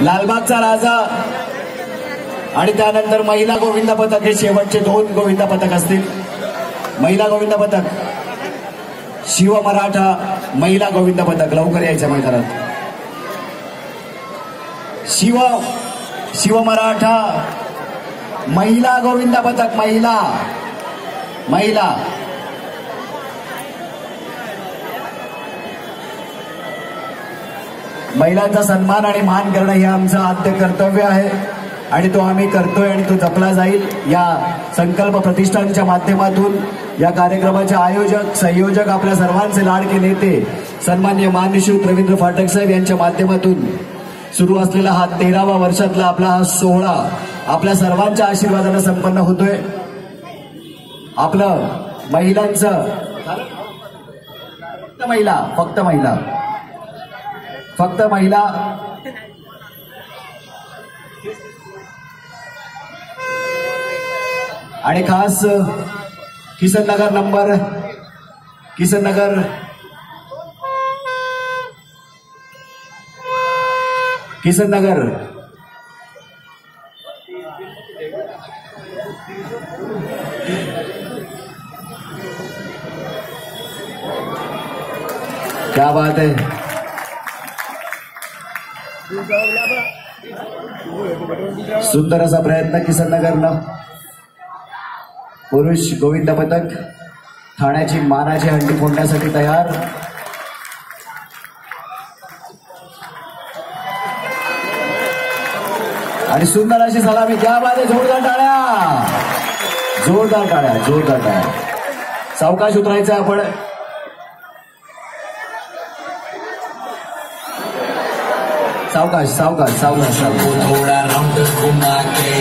लालबागचा राजा आणि त्यानंतर महिला गोविंद पथक हे शेवटचे दोन गोविंद पथक असतील. महिला गोविंद पथक. शिव मराठा महिला गोविंद पथक लवकर यायचं मैदानात. शिव शिव मराठा महिला गोविंद पथक महिला महिला. महिलांचा सन्मान आणि मान करणं हे आमचं आद्य कर्तव्य आहे. आणि तो आम्ही करतोय आणि तो जपला जाईल. या संकल्प प्रतिष्ठानच्या माध्यमातून या कार्यक्रमाचे आयोजक संयोजक आपल्या सर्वांचे लाडके नेते सन्मान्य मान्यश्री रवींद्र फाटक साहेब यांच्या माध्यमातून सुरू असलेला हा तेरावा वर्षातला आपला हा सोहळा आपल्या सर्वांच्या आशीर्वादानं संपन्न होतोय. आपलं महिलांचं फक्त महिला फक्त महिला. फक्त महिला। आणि खास किसन नगर नंबर किसन नगर किसन नगर क्या बात है। सुंदर असा प्रयत्न किसन नगरनं पुरुष गोविंद पथक ठाण्याची मानाची हंडी फोडण्यासाठी तयार. आणि सुंदर अशी सलामी द्या बात जोरदार टाळ्या. जोरदार टाळ्या जोरदार टाळ्या. सावकाश उतरायचं आपण. सावकाश सावकाश सावकाश थोड़ा राउंड घुमा के